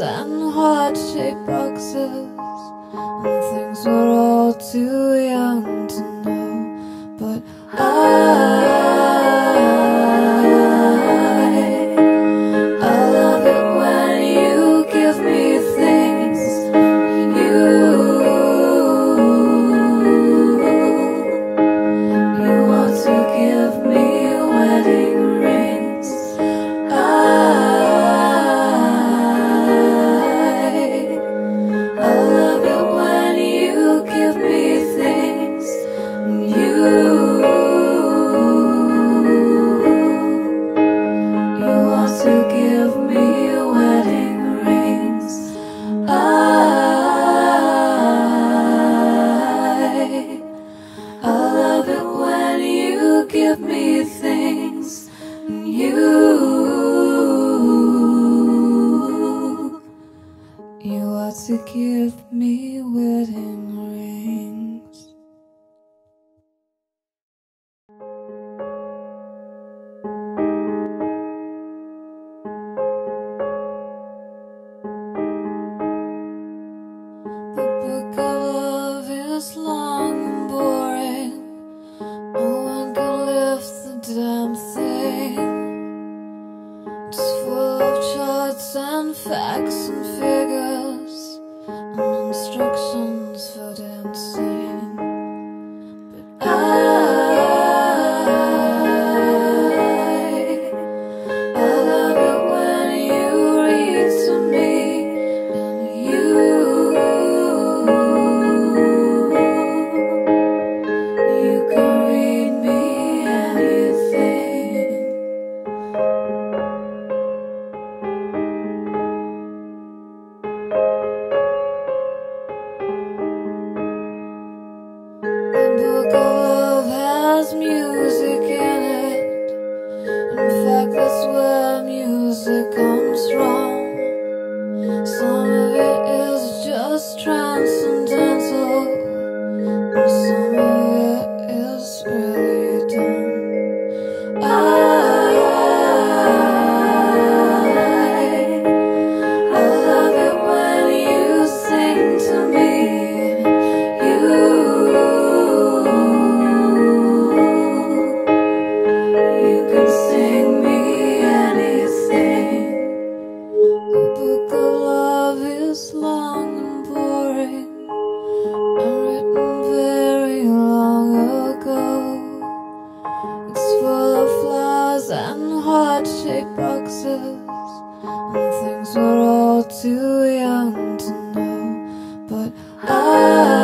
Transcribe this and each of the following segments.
and heart-shaped boxes. And things were all too young. you give me things. You. You ought to give me wedding figure It comes from Some of it is just trans. oh.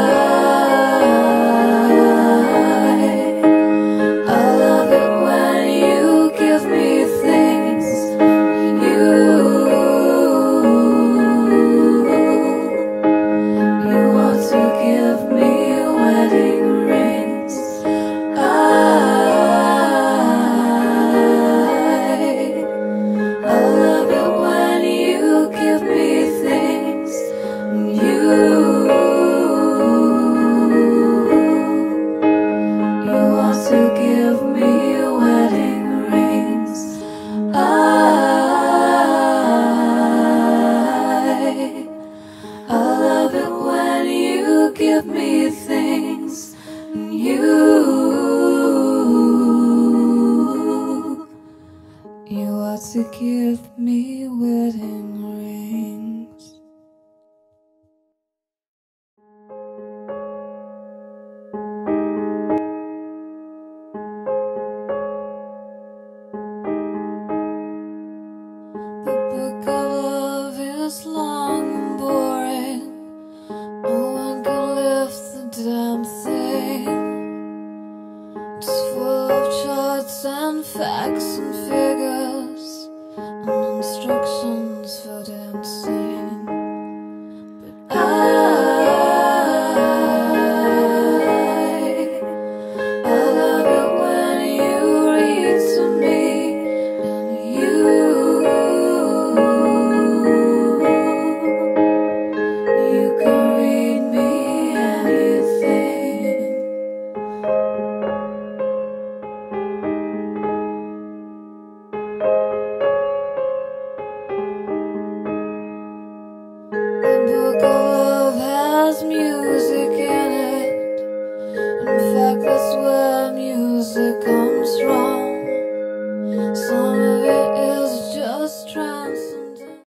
you. You are to give me wedding ring. Full of charts and facts and figures